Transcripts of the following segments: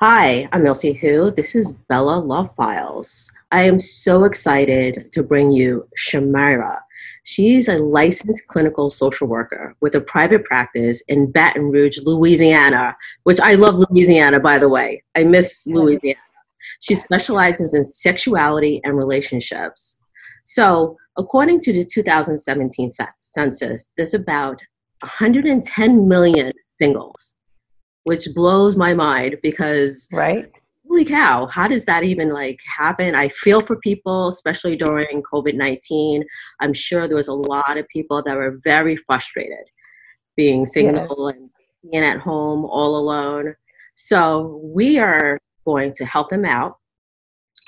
Hi, I'm Ilsy Hoo. This is Bella Love Files. I am so excited to bring you Shamyra. She's a licensed clinical social worker with a private practice in Baton Rouge, Louisiana, which I love Louisiana, by the way. I miss Louisiana. She specializes in sexuality and relationships. So, according to the 2017 census, there's about 110 million singles which blows my mind because right. holy cow how does that even like happen? I feel for people especially during covid-19 i'm sure there was a lot of people that were very frustrated being single yes. and being at home all alone. So we are going to help them out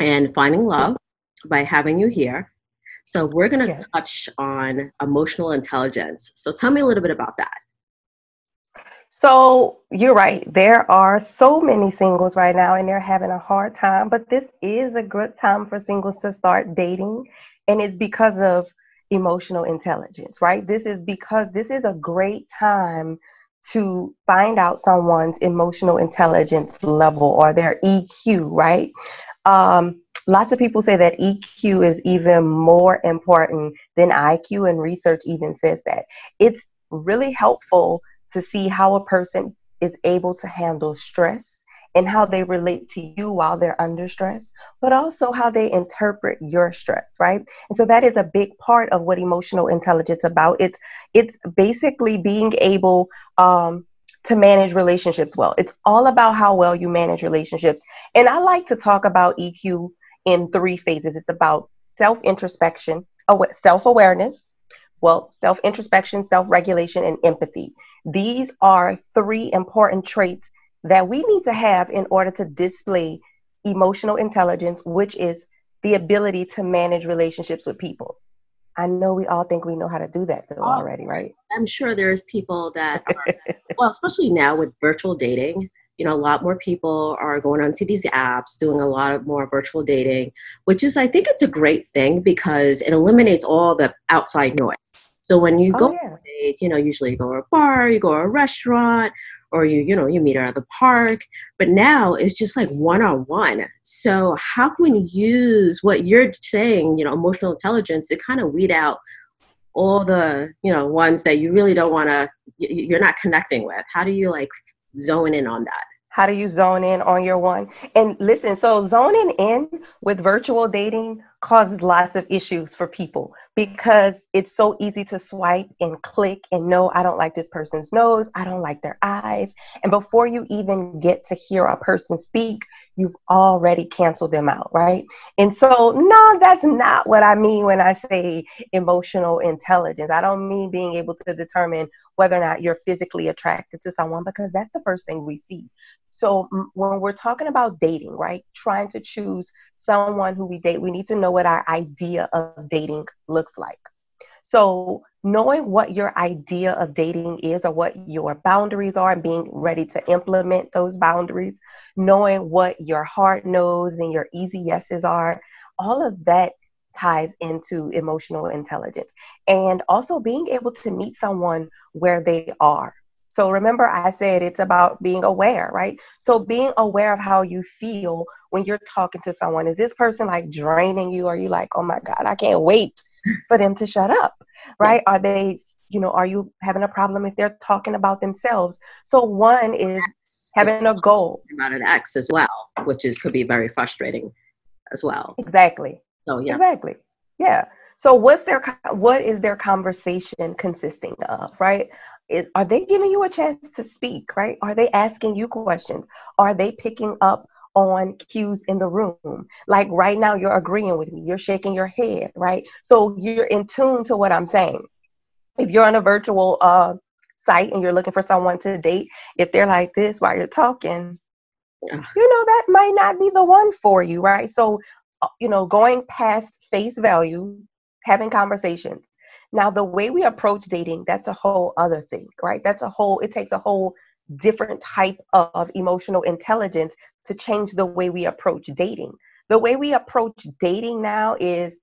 and finding love by having you here. So we're going to yes. touch on emotional intelligence. So tell me a little bit about that so you're right. There are so many singles right now, and they're having a hard time. But this is a good time for singles to start dating, and it's because of emotional intelligence, right? This is because this is a great time to find out someone's emotional intelligence level or their EQ, right? Um, lots of people say that EQ is even more important than IQ, and research even says that. It's really helpful to see how a person is able to handle stress and how they relate to you while they're under stress, but also how they interpret your stress, right? And so that is a big part of what emotional intelligence about. It's it's basically being able um, to manage relationships well. It's all about how well you manage relationships. And I like to talk about EQ in three phases. It's about self introspection, self awareness, well, self introspection, self regulation, and empathy. These are three important traits that we need to have in order to display emotional intelligence, which is the ability to manage relationships with people. I know we all think we know how to do that though already, right? I'm sure there's people that are, well, especially now with virtual dating, you know, a lot more people are going onto these apps, doing a lot more virtual dating, which is, I think it's a great thing because it eliminates all the outside noise. So when you oh, go, yeah. you know, usually you go to a bar, you go to a restaurant, or you, you know, you meet her at the park. But now it's just like one on one. So how can we use what you're saying, you know, emotional intelligence to kind of weed out all the, you know, ones that you really don't want to, you're not connecting with? How do you like zone in on that? How do you zone in on your one? And listen, so zoning in with virtual dating causes lots of issues for people because it's so easy to swipe and click and know I don't like this person's nose, I don't like their eyes. And before you even get to hear a person speak, you've already canceled them out, right? And so, no, that's not what I mean when I say emotional intelligence. I don't mean being able to determine whether or not you're physically attracted to someone because that's the first thing we see. So, when we're talking about dating, right, trying to choose someone who we date, we need to know what our idea of dating looks like. So, knowing what your idea of dating is or what your boundaries are and being ready to implement those boundaries, knowing what your heart knows and your easy yeses are, all of that ties into emotional intelligence. And also being able to meet someone where they are. So remember, I said it's about being aware, right? So being aware of how you feel when you're talking to someone. Is this person like draining you? Are you like, oh my God, I can't wait for them to shut up, right? Are they, you know, are you having a problem if they're talking about themselves? So one is having a goal. About an ex as well, which is could be very frustrating as well. Exactly. So yeah. Exactly. Yeah. So what's their what is their conversation consisting of, right? Is are they giving you a chance to speak, right? Are they asking you questions? Are they picking up on cues in the room? Like right now you're agreeing with me, you're shaking your head, right? So you're in tune to what I'm saying. If you're on a virtual uh, site and you're looking for someone to date, if they're like this while you're talking, you know that might not be the one for you, right? So Uh, you know, going past face value, having conversations. Now, the way we approach dating, that's a whole other thing, right? That's a whole, it takes a whole different type of emotional intelligence to change the way we approach dating. The way we approach dating now is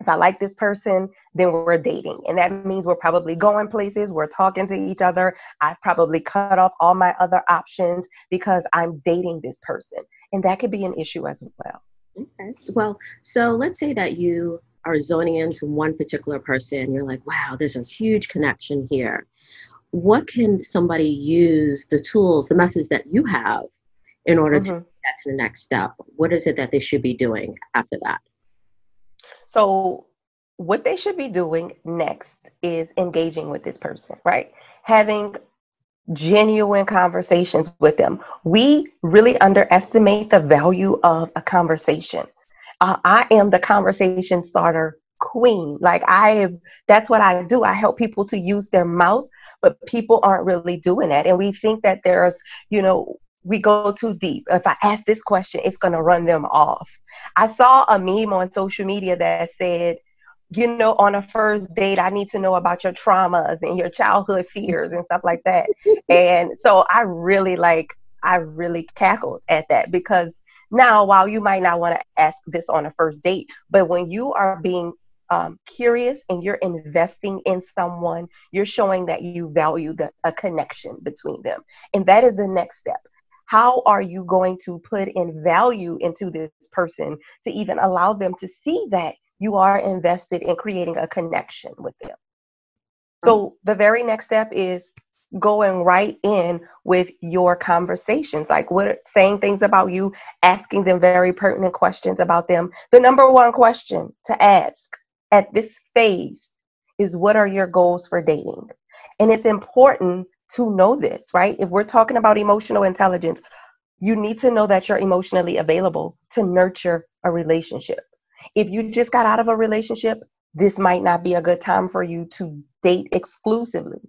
if I like this person, then we're dating. And that means we're probably going places, we're talking to each other. I probably cut off all my other options because I'm dating this person. And that could be an issue as well. Okay. Well, so let's say that you are zoning into one particular person. You're like, wow, there's a huge connection here. What can somebody use the tools, the methods that you have in order mm-hmm. to get to the next step? What is it that they should be doing after that? So, what they should be doing next is engaging with this person, right? Having genuine conversations with them. We really underestimate the value of a conversation. Uh, I am the conversation starter queen. Like I have, that's what I do. I help people to use their mouth, but people aren't really doing that. And we think that there's, you know, we go too deep. If I ask this question, it's going to run them off. I saw a meme on social media that said, you know, on a first date, I need to know about your traumas and your childhood fears and stuff like that. and so I really like, I really cackled at that because now, while you might not want to ask this on a first date, but when you are being um, curious and you're investing in someone, you're showing that you value the, a connection between them. And that is the next step. How are you going to put in value into this person to even allow them to see that you are invested in creating a connection with them. Mm-hmm. So the very next step is going right in with your conversations like what saying things about you asking them very pertinent questions about them. The number one question to ask at this phase is what are your goals for dating? And it's important to know this right? If we're talking about emotional intelligence you need to know that you're emotionally available to nurture a relationship if you just got out of a relationship, this might not be a good time for you to date exclusively.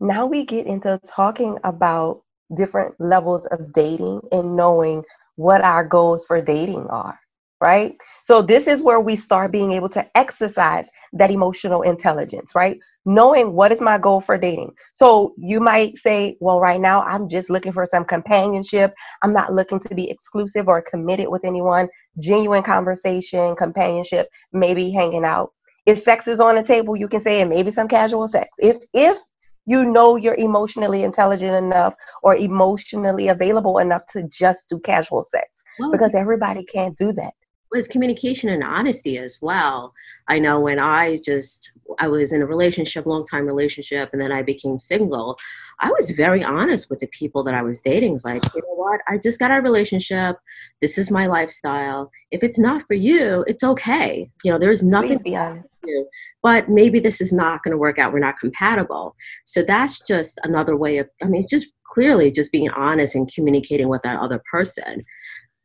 Now we get into talking about different levels of dating and knowing what our goals for dating are, right? So, this is where we start being able to exercise that emotional intelligence, right? Knowing what is my goal for dating. So you might say, well, right now I'm just looking for some companionship. I'm not looking to be exclusive or committed with anyone. Genuine conversation, companionship, maybe hanging out. If sex is on the table, you can say, and maybe some casual sex. If if you know you're emotionally intelligent enough or emotionally available enough to just do casual sex well, because everybody can't do that was communication and honesty as well. I know when I just I was in a relationship, long time relationship, and then I became single, I was very honest with the people that I was dating. It's like, you know what, I just got a relationship. This is my lifestyle. If it's not for you, it's okay. You know, there's nothing Please be honest. You, but maybe this is not going to work out. We're not compatible. So that's just another way of, I mean, it's just clearly just being honest and communicating with that other person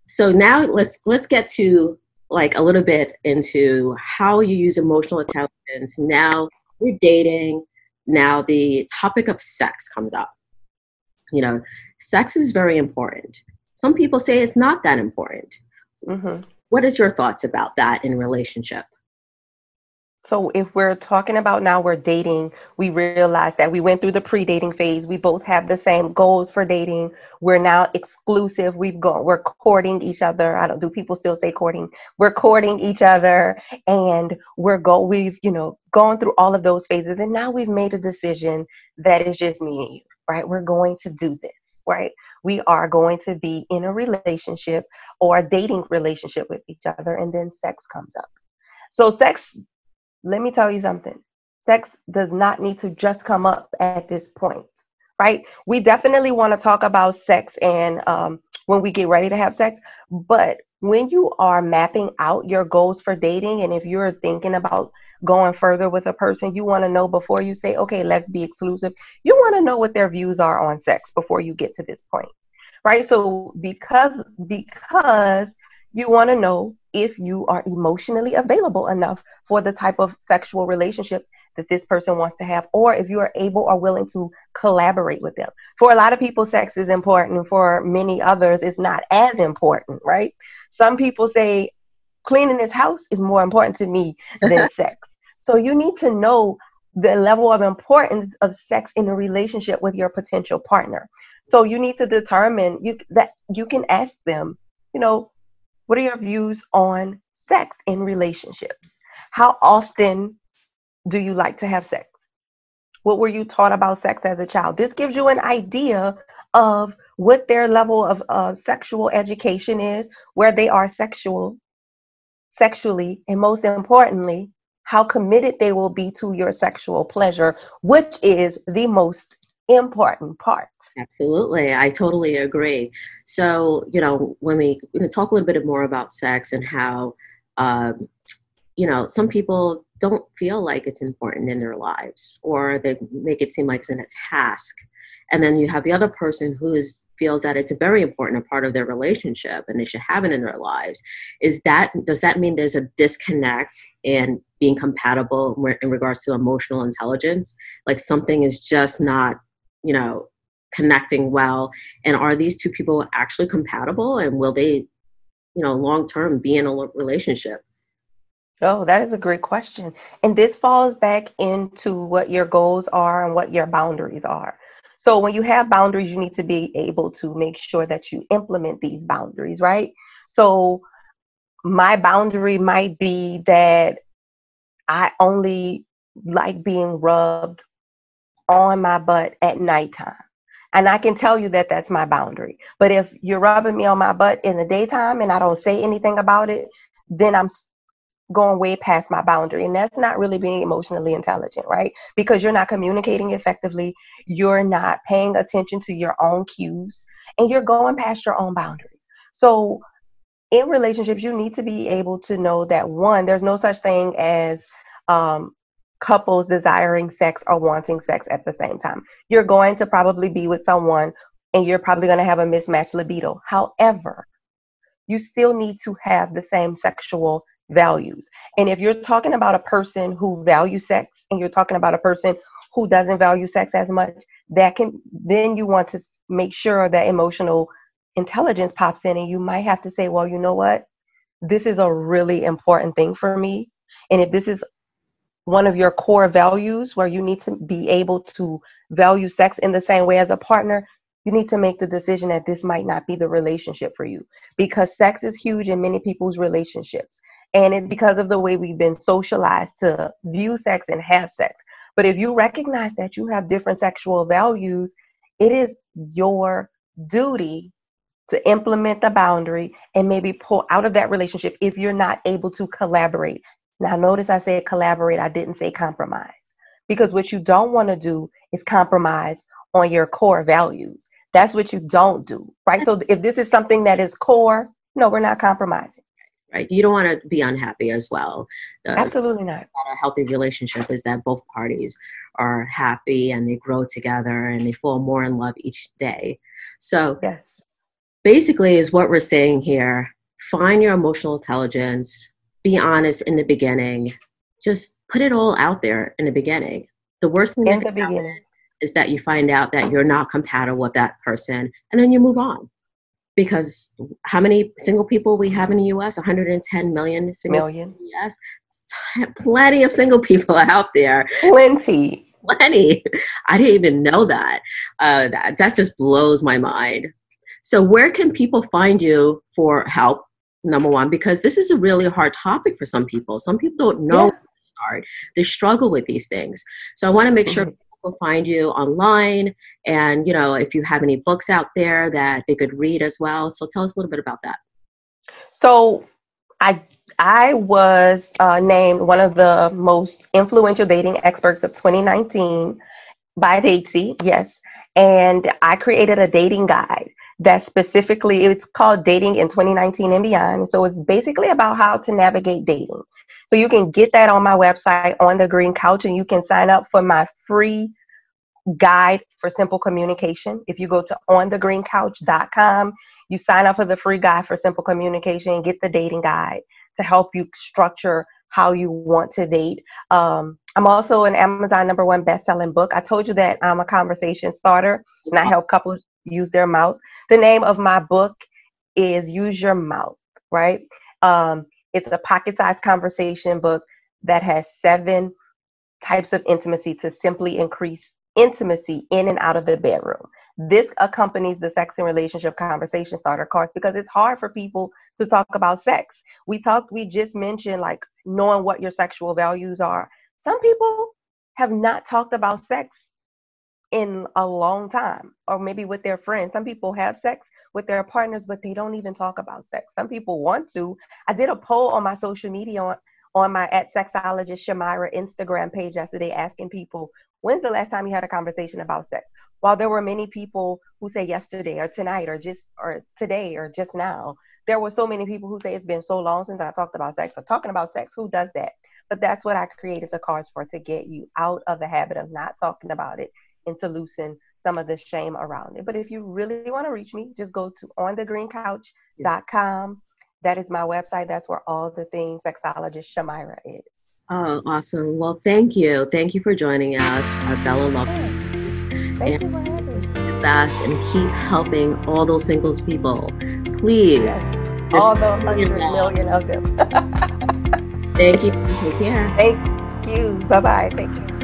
so now let's let's get to like a little bit into how you use emotional intelligence now you're dating now the topic of sex comes up. You know sex is very important. Some people say it's not that important. Mm-hmm. what is your thoughts about that in relationship so if we're talking about now we're dating, we realize that we went through the pre-dating phase. We both have the same goals for dating. We're now exclusive. We've gone we're courting each other. I don't do people still say courting? We're courting each other and we're go we've, you know, gone through all of those phases and now we've made a decision that is just me and you, right? We're going to do this, right? We are going to be in a relationship or a dating relationship with each other and then sex comes up. So sex let me tell you something. Sex does not need to just come up at this point, right? We definitely want to talk about sex and um, when we get ready to have sex, but when you are mapping out your goals for dating and if you're thinking about going further with a person, you want to know before you say, okay, let's be exclusive. You want to know what their views are on sex before you get to this point. Right? So because because you want to know if you are emotionally available enough for the type of sexual relationship that this person wants to have, or if you are able or willing to collaborate with them. For a lot of people, sex is important. For many others, it's not as important, right? Some people say cleaning this house is more important to me than sex. So you need to know the level of importance of sex in a relationship with your potential partner. So you need to determine you that you can ask them, you know, what are your views on sex in relationships? How often do you like to have sex? What were you taught about sex as a child? This gives you an idea of what their level of uh, sexual education is, where they are sexual, sexually, and most importantly, how committed they will be to your sexual pleasure, which is the most important part. Absolutely. I totally agree. So, you know, when we talk a little bit more about sex and how, um, you know, some people don't feel like it's important in their lives or they make it seem like it's in a task and then you have the other person who is feels that it's a very important a part of their relationship and they should have it in their lives is that does that mean there's a disconnect in being compatible in regards to emotional intelligence like something is just not you know connecting well and are these two people actually compatible and will they you know long term be in a relationship Oh, that is a great question. And this falls back into what your goals are and what your boundaries are. So when you have boundaries, you need to be able to make sure that you implement these boundaries, right? So my boundary might be that I only like being rubbed on my butt at nighttime. And I can tell you that that's my boundary. But if you're rubbing me on my butt in the daytime and I don't say anything about it, then I'm going way past my boundary. And that's not really being emotionally intelligent, right? Because you're not communicating effectively, you're not paying attention to your own cues, and you're going past your own boundaries. So, in relationships, you need to be able to know that one, there's no such thing as um, couples desiring sex or wanting sex at the same time. You're going to probably be with someone and you're probably going to have a mismatched libido. However, you still need to have the same sexual values. And if you're talking about a person who values sex and you're talking about a person who doesn't value sex as much, that can then you want to make sure that emotional intelligence pops in and you might have to say, well, you know what? This is a really important thing for me. And if this is one of your core values where you need to be able to value sex in the same way as a partner, you need to make the decision that this might not be the relationship for you because sex is huge in many people's relationships and it's because of the way we've been socialized to view sex and have sex. But if you recognize that you have different sexual values, it is your duty to implement the boundary and maybe pull out of that relationship if you're not able to collaborate. Now, notice I said collaborate, I didn't say compromise. Because what you don't want to do is compromise on your core values. That's what you don't do, right? So if this is something that is core, no, we're not compromising right? You don't want to be unhappy as well. Absolutely not. A healthy relationship is that both parties are happy and they grow together and they fall more in love each day. So, yes, basically, is what we're saying here. Find your emotional intelligence. Be honest in the beginning. Just put it all out there in the beginning. The worst thing in the beginning is that you find out that you're not compatible with that person, and then you move on because how many single people we have in the U.S. 110 million single million. Yes, plenty of single people out there. Plenty. Plenty. I didn't even know that. Uh, that. That just blows my mind. So, where can people find you for help? Number one, because this is a really hard topic for some people. Some people don't know yeah. where to start. They struggle with these things. So, I want to make sure mm-hmm people find you online and you know if you have any books out there that they could read as well so tell us a little bit about that so i i was uh, named one of the most influential dating experts of 2019 by Datesy, yes and i created a dating guide that specifically it's called dating in 2019 and beyond so it's basically about how to navigate dating so you can get that on my website on the green couch and you can sign up for my free guide for simple communication. If you go to onthegreencouch.com, you sign up for the free guide for simple communication and get the dating guide to help you structure how you want to date. Um, I'm also an Amazon number one best-selling book. I told you that I'm a conversation starter and I help couples use their mouth. The name of my book is Use Your Mouth, right? Um, it's a pocket-sized conversation book that has seven types of intimacy to simply increase intimacy in and out of the bedroom. This accompanies the sex and relationship conversation starter course because it's hard for people to talk about sex. We talked, we just mentioned like knowing what your sexual values are. Some people have not talked about sex in a long time or maybe with their friends. Some people have sex with their partners, but they don't even talk about sex. Some people want to. I did a poll on my social media on, on my at sexologist Shamyra Instagram page yesterday asking people, when's the last time you had a conversation about sex? While there were many people who say yesterday or tonight or just or today or just now, there were so many people who say it's been so long since I talked about sex. So talking about sex, who does that? But that's what I created the cards for to get you out of the habit of not talking about it and to loosen some of the shame around it. But if you really want to reach me, just go to onthegreencouch.com. That is my website. That's where all the things sexologist Shamyra is. Oh, awesome. Well, thank you. Thank you for joining us, our Bella Love. Thank and you for having me. The best and keep helping all those singles people. Please. Yes. All the hundred million of them. thank you. Take care. Thank you. Bye bye. Thank you.